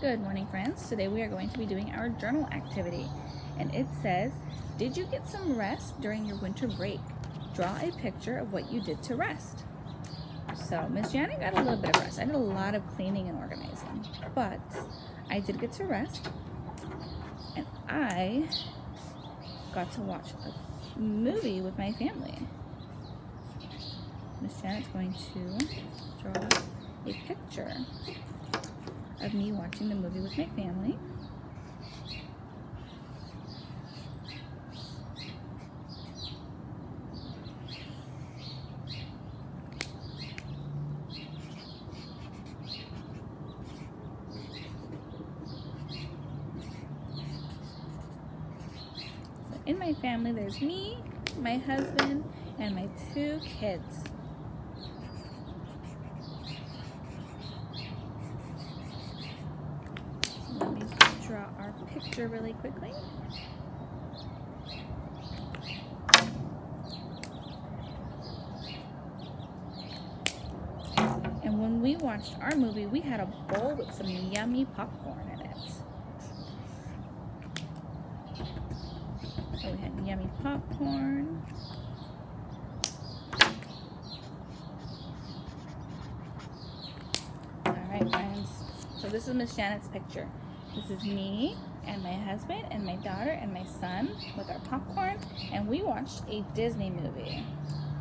Good morning, friends. Today we are going to be doing our journal activity. And it says, Did you get some rest during your winter break? Draw a picture of what you did to rest. So, Miss Janet got a little bit of rest. I did a lot of cleaning and organizing, but I did get to rest. And I got to watch a movie with my family. Miss Janet's going to draw a picture of me watching the movie with my family. So in my family, there's me, my husband, and my two kids. Let me draw our picture really quickly. And when we watched our movie, we had a bowl with some yummy popcorn in it. So we had yummy popcorn. Alright friends, so this is Miss Janet's picture. This is me and my husband and my daughter and my son with our popcorn and we watched a Disney movie.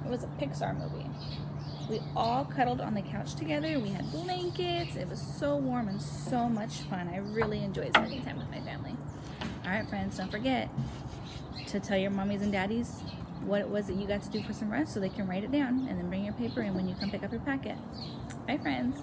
It was a Pixar movie. We all cuddled on the couch together. We had blankets. It was so warm and so much fun. I really enjoyed spending time with my family. Alright friends, don't forget to tell your mommies and daddies what it was that you got to do for some rest so they can write it down and then bring your paper in when you come pick up your packet. Bye friends.